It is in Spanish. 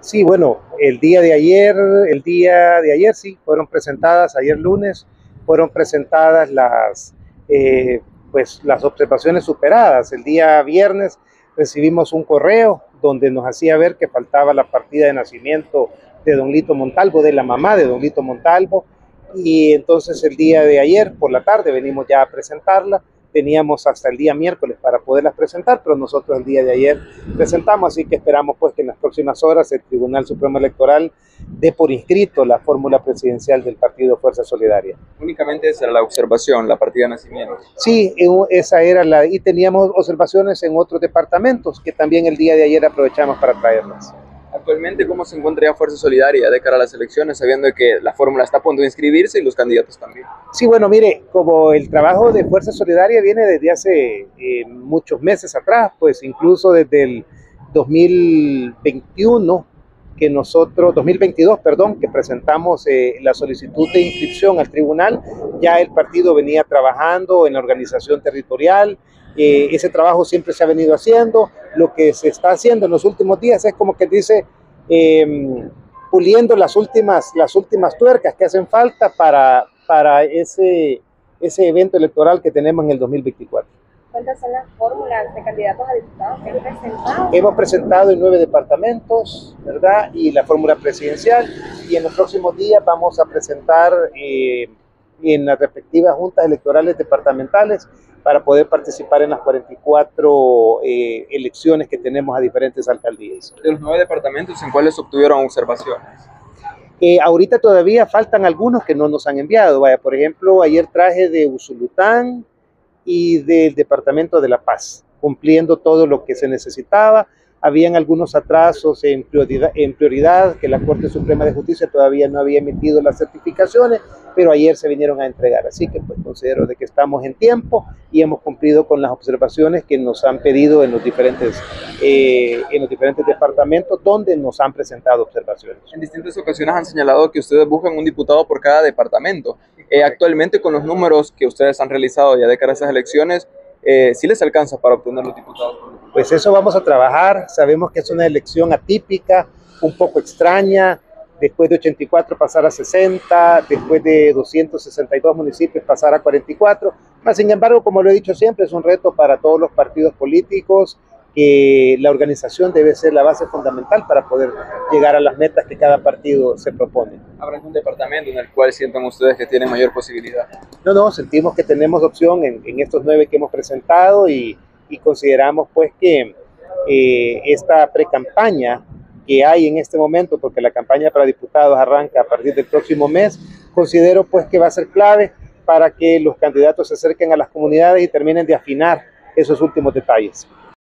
Sí, bueno, el día de ayer, el día de ayer sí, fueron presentadas, ayer lunes, fueron presentadas las, eh, pues, las observaciones superadas. El día viernes recibimos un correo donde nos hacía ver que faltaba la partida de nacimiento de don Lito Montalvo, de la mamá de don Lito Montalvo, y entonces el día de ayer por la tarde venimos ya a presentarla. Teníamos hasta el día miércoles para poderlas presentar, pero nosotros el día de ayer presentamos, así que esperamos pues que en las próximas horas el Tribunal Supremo Electoral dé por inscrito la fórmula presidencial del Partido Fuerza Solidaria. Únicamente esa era la observación, la partida de nacimiento. Sí, esa era la, y teníamos observaciones en otros departamentos que también el día de ayer aprovechamos para traerlas. Actualmente, ¿cómo se encuentra ya Fuerza Solidaria de cara a las elecciones, sabiendo que la fórmula está a punto de inscribirse y los candidatos también? Sí, bueno, mire, como el trabajo de Fuerza Solidaria viene desde hace eh, muchos meses atrás, pues incluso desde el 2021, que nosotros, 2022, perdón, que presentamos eh, la solicitud de inscripción al tribunal, ya el partido venía trabajando en la organización territorial, eh, ese trabajo siempre se ha venido haciendo. Lo que se está haciendo en los últimos días es como que dice, em, puliendo las últimas, las últimas tuercas que hacen falta para, para ese, ese evento electoral que tenemos en el 2024. ¿Cuántas son las fórmulas de candidatos a diputados que han presentado? Hemos presentado en nueve departamentos, ¿verdad? Y la fórmula presidencial. Y en los próximos días vamos a presentar eh, en las respectivas juntas electorales departamentales para poder participar en las 44 eh, elecciones que tenemos a diferentes alcaldías. De los nueve departamentos, ¿en cuáles obtuvieron observaciones? Eh, ahorita todavía faltan algunos que no nos han enviado. Vaya, por ejemplo, ayer traje de Usulután y del Departamento de La Paz, cumpliendo todo lo que se necesitaba habían algunos atrasos en prioridad, en prioridad, que la Corte Suprema de Justicia todavía no había emitido las certificaciones, pero ayer se vinieron a entregar. Así que pues considero de que estamos en tiempo y hemos cumplido con las observaciones que nos han pedido en los diferentes, eh, en los diferentes departamentos donde nos han presentado observaciones. En distintas ocasiones han señalado que ustedes buscan un diputado por cada departamento. Eh, actualmente con los números que ustedes han realizado ya de cara a esas elecciones, eh, ¿sí les alcanza para obtener los diputados? Pues eso vamos a trabajar. Sabemos que es una elección atípica, un poco extraña. Después de 84 pasar a 60, después de 262 municipios pasar a 44. Mas, sin embargo, como lo he dicho siempre, es un reto para todos los partidos políticos que la organización debe ser la base fundamental para poder llegar a las metas que cada partido se propone. ¿Habrá algún departamento en el cual sientan ustedes que tienen mayor posibilidad? No, no, sentimos que tenemos opción en, en estos nueve que hemos presentado y, y consideramos pues que eh, esta pre-campaña que hay en este momento, porque la campaña para diputados arranca a partir del próximo mes, considero pues que va a ser clave para que los candidatos se acerquen a las comunidades y terminen de afinar esos últimos detalles.